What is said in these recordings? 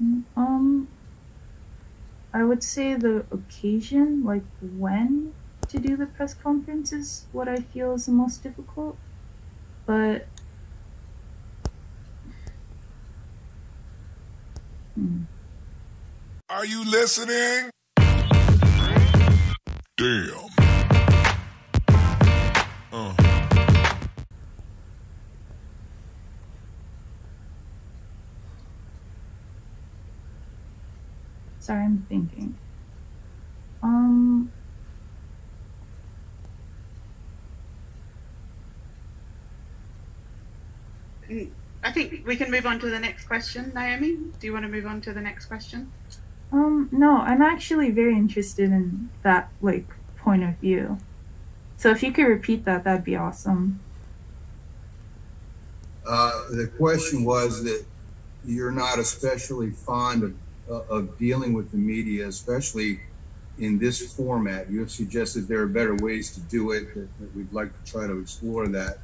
Um, I would say the occasion, like when to do the press conference, is what I feel is the most difficult. But hmm. Are you listening? Damn. Sorry, I'm thinking. Um. I think we can move on to the next question, Naomi. Do you want to move on to the next question? Um, no, I'm actually very interested in that like point of view. So if you could repeat that, that'd be awesome. Uh, the question was that you're not especially fond of, of dealing with the media, especially in this format. You have suggested there are better ways to do it, that, that we'd like to try to explore that.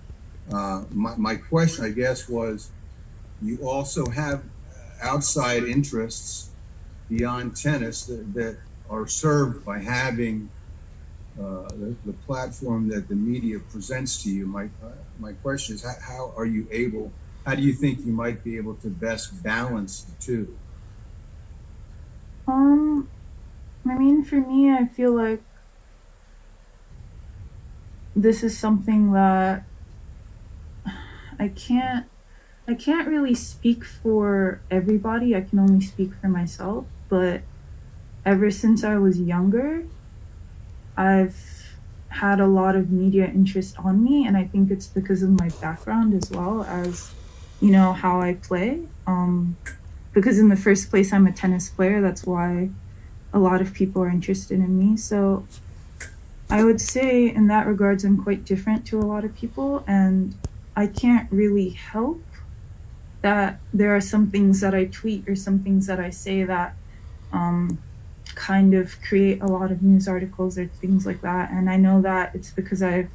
Uh, my, my question, I guess, was you also have outside interests beyond tennis that, that are served by having uh, the, the, platform that the media presents to you. My, uh, my question is, how, how, are you able, how do you think you might be able to best balance the two? Um, I mean, for me, I feel like this is something that I can't I can't really speak for everybody. I can only speak for myself, but ever since I was younger, I've had a lot of media interest on me and I think it's because of my background as well as you know how I play. Um because in the first place I'm a tennis player, that's why a lot of people are interested in me. So I would say in that regards I'm quite different to a lot of people and I can't really help that there are some things that I tweet or some things that I say that um, kind of create a lot of news articles or things like that. And I know that it's because I've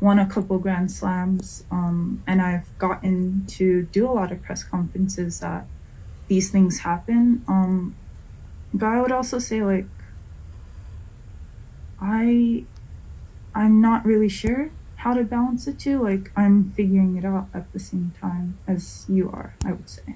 won a couple Grand Slams um, and I've gotten to do a lot of press conferences that these things happen. Um, but I would also say, like, I I'm not really sure how to balance the two. Like I'm figuring it out at the same time as you are, I would say.